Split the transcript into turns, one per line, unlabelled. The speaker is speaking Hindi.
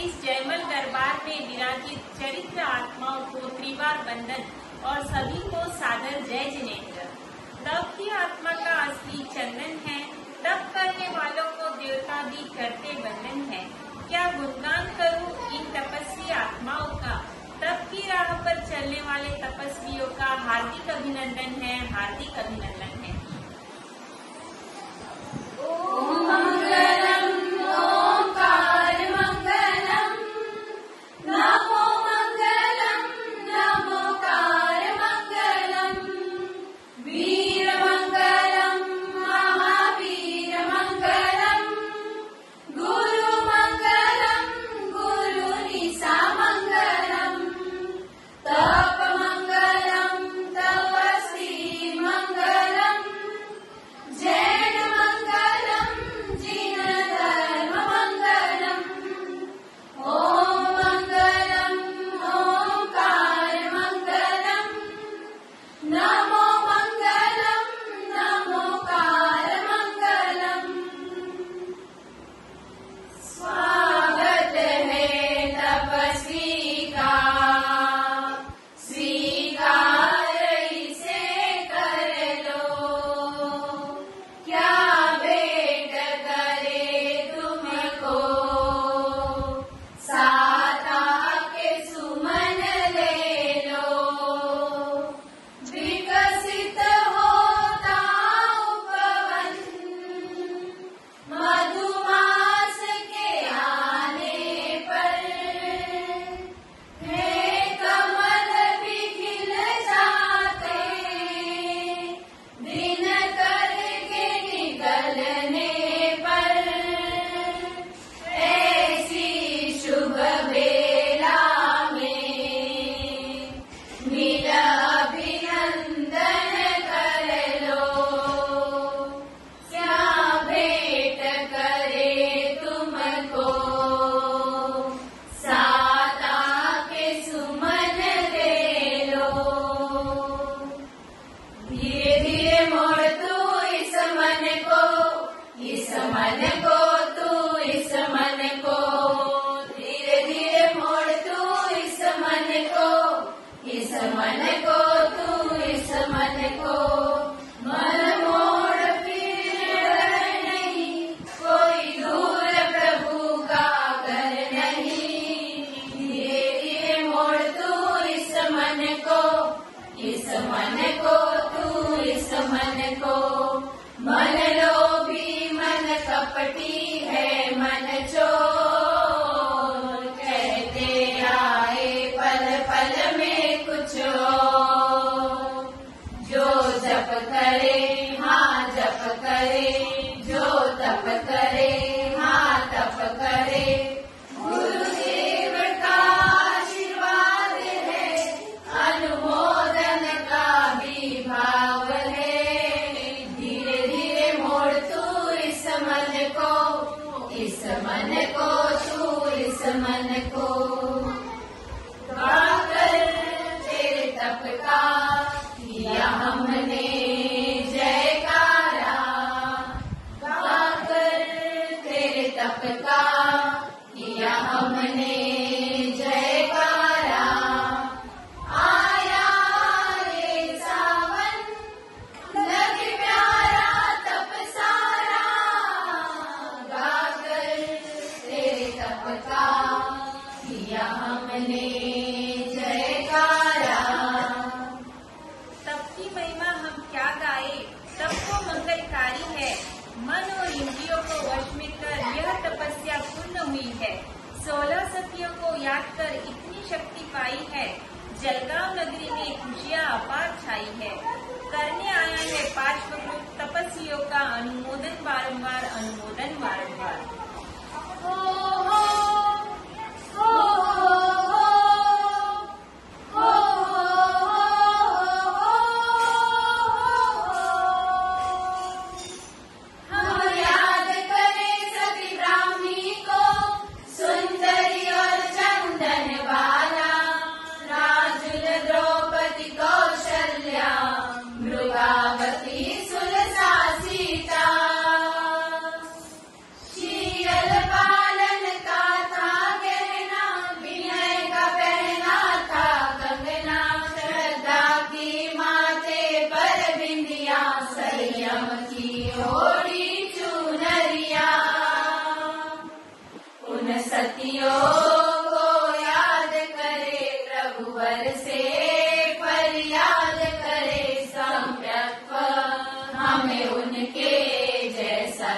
इस जयमल दरबार में विराजित चरित्र आत्माओं को त्रिवार बंदन और सभी को सादर जय जिनेन्द्र। तब की आत्मा का असली चंदन है, तब करने वालों को देवता भी करते बंदन है। क्या गुणगान करूँ इन तपस्वी आत्माओं का? तब की राह पर चलने वाले तपस्वियों का हार्दिक अभिनंदन है, हार्दिक अभिनंदन। है
recorrer. Hare है।
सोलह सखियों को याद कर
सतियों को याद करे प्रभुवर से फरियाद करे सम्यक हमें उनके जैसा